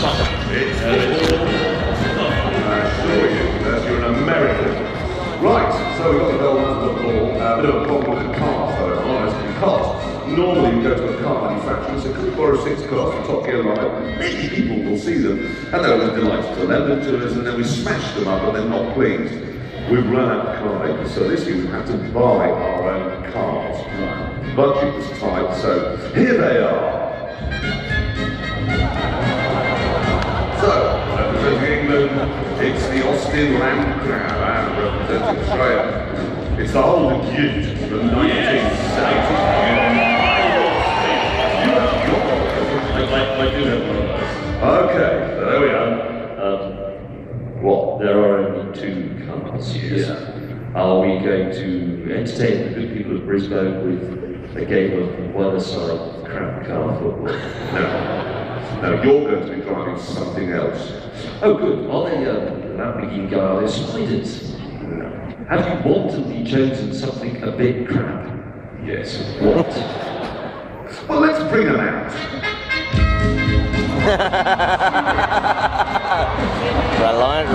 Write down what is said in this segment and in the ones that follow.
It's I assure you that you're an American. Right, so we've got the Belmont football. Uh, a bit of a problem with the cars, though, if I'm honest. Because normally you go to a car manufacturer say, could we borrow six cars from Top Gear Live? Many people will see them, and they're always delighted to lend them to us, and then we smash them up and they're not pleased. We've run out of car makers, so this year we've had to buy our own cars. Budget was tight, so here they are. The Austin Land Crab, and representing Australia, it's the Holden Ute from 1970. Okay, so there we are. Um, well, there are only two cars here. Are we going to entertain the good people of Brisbane with a game of one-a-side crap car football? No. No, you're going to be driving something else. Oh, good. Are they uh, Lamborghini guy? Are they spiders? No. Have you wantonly chosen something a bit crap? Yes. What? Well, let's bring them out. That line,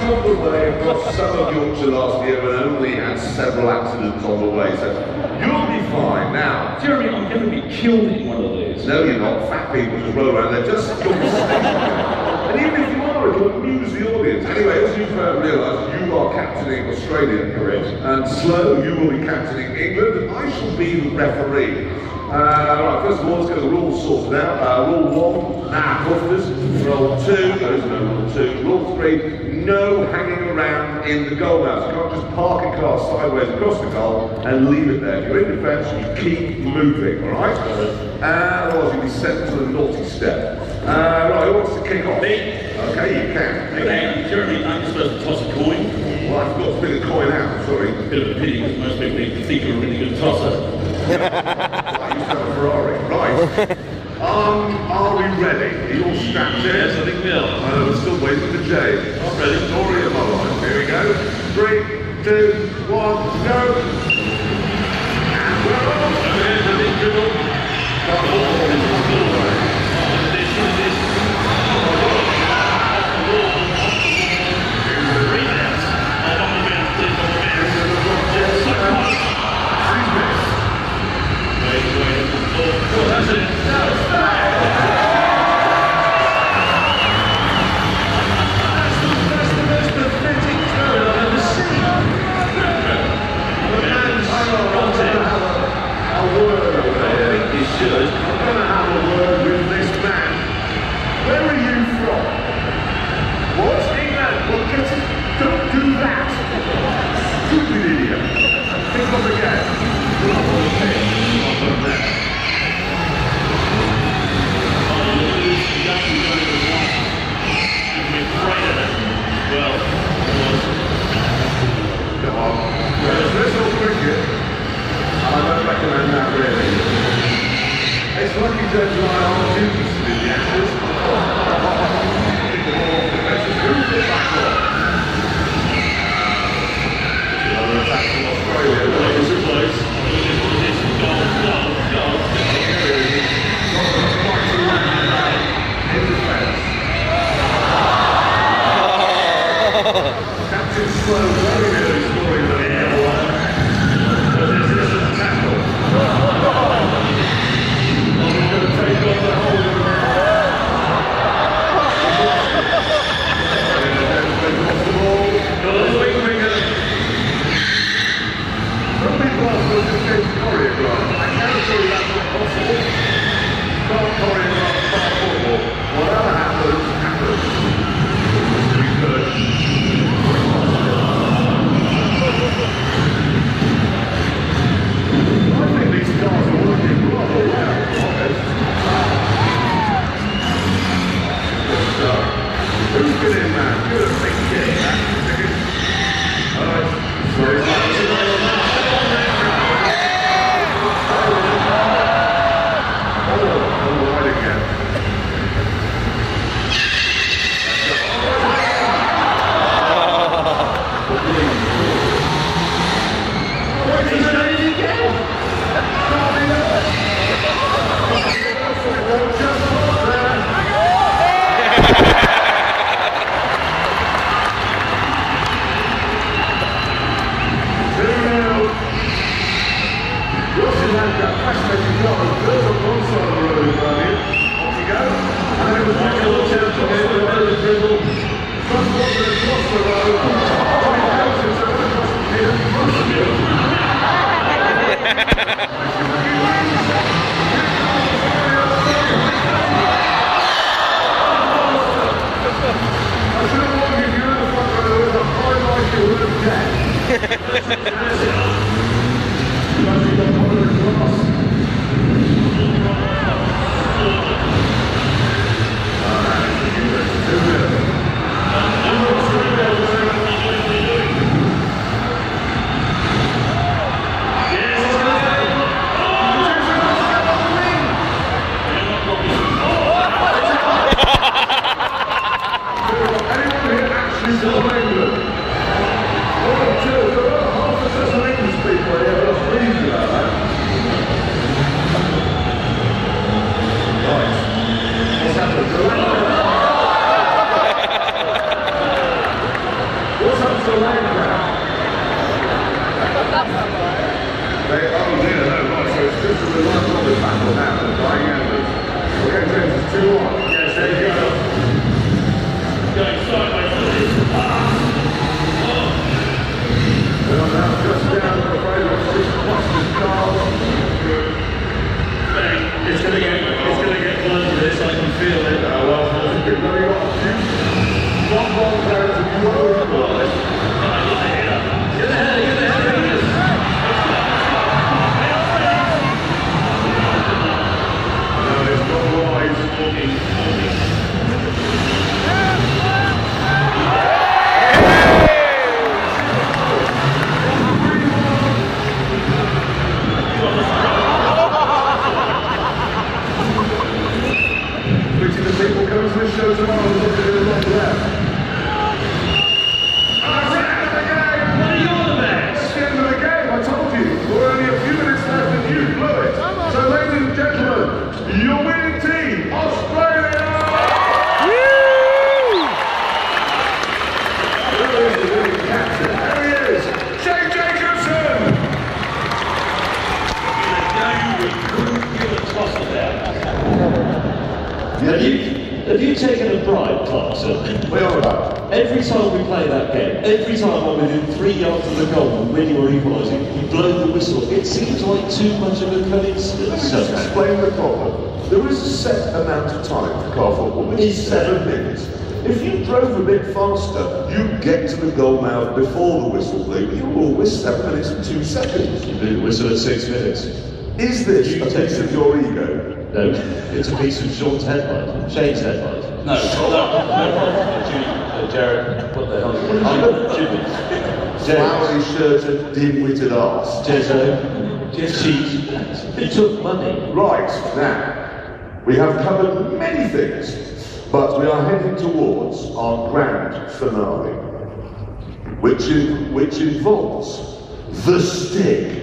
Robert. Some of the way across some of Yorkshire last year and only had several accidents on the way, so you'll be fine now. Jeremy, I'm going to be killed in one of these. No, you're not. Fat people just roll around. They're just your and even if you are, it'll amuse the audience. Anyway, as you've uh, realised, you are captaining Australia, correct? And Slow, you will be captaining England, and I shall be the referee. Uh, right, first of all, let's get the rules sorted out. Uh, rule one, nah, puffers. Rule two, there is no rule two. Rule three, no hanging around in the goal house. You can't just park a car sideways across the goal and leave it there. If you're in defence, you keep moving, all right? Uh, otherwise, you'll be sent to the naughty step. Uh, right, who wants to kick off? Me. Okay, you can. Okay, Jeremy, I'm supposed to toss a coin. Well, I forgot to bring a coin out, sorry. Bit of a pity because most people think you're a really good tosser. Ferrari. Right. Um, are we ready? Are you all strapped in? Yes, I think we are. Uh, we're still waiting for Jay. I'm ready. Story of my life. Here we go. Three, two, one, go. Ha ha. Every time I'm within three yards of the goal, and winning or equalising, you blow the whistle. It seems like too much of a coincidence. Just somehow. explain the problem. There is a set amount of time for car football, which is Is there? seven minutes. If you drove a bit faster, you'd get to the goal mouth before the whistle blew. You were always seven minutes and two seconds. You blew the whistle at six minutes. Is this You a take piece it. of your ego? No, it's a piece of Sean's headlight, Shane's headlight. No, no, no. Judy, uh, Jared, what the hell? I'm Jimmy. Flowery shirt and dim-witted arse. Jezzo, cheat. He took money. Right, now, we have covered many things, but we are heading towards our grand finale, which, in, which involves the stick.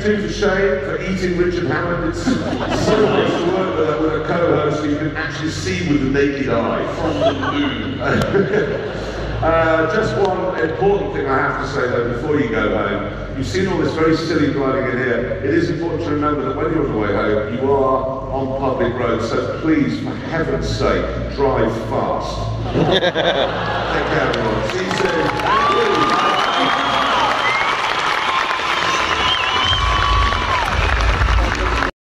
Too to Shane for eating Richard Hammond. It's so work with a, with a co-host who you can actually see with the naked eye from the moon. Uh, just one important thing I have to say though before you go home. You've seen all this very silly driving in here. It is important to remember that when you're on the way home, you are on public roads. So please, for heaven's sake, drive fast. Take care everyone. See you soon.